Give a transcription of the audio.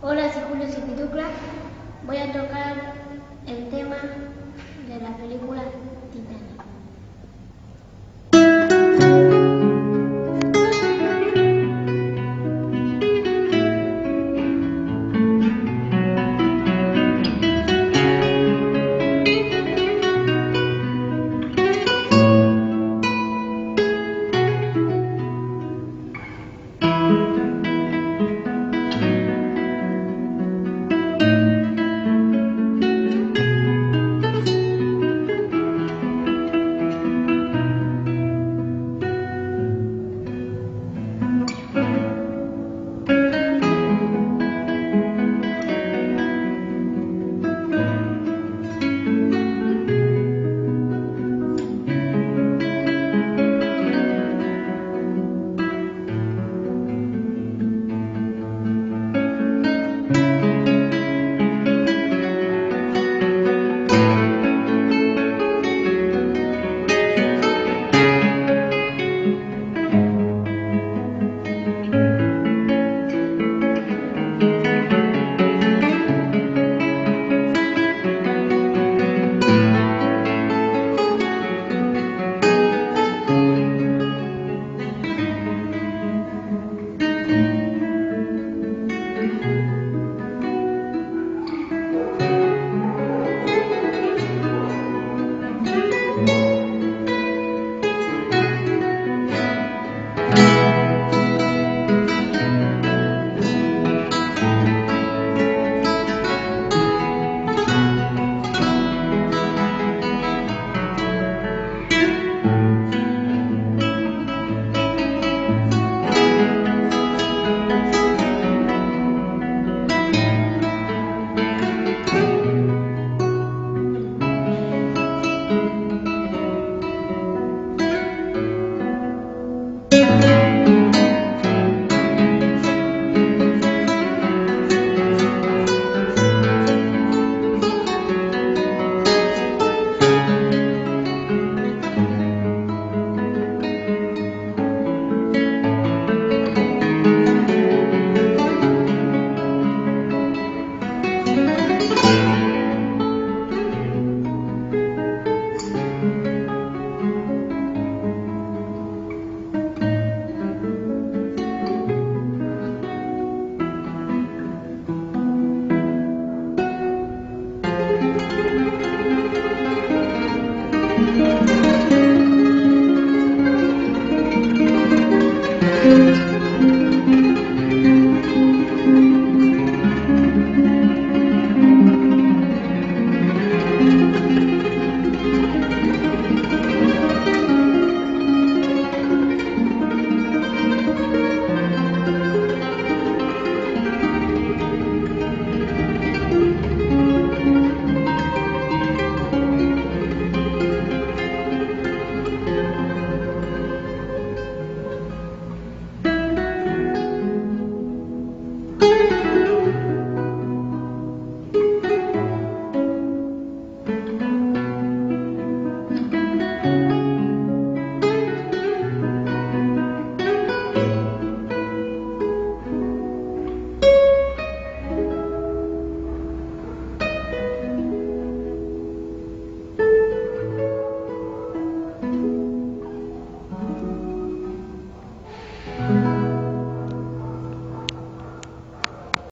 Hola, soy Julio Cipitucla. Voy a tocar el tema de la película Titanic.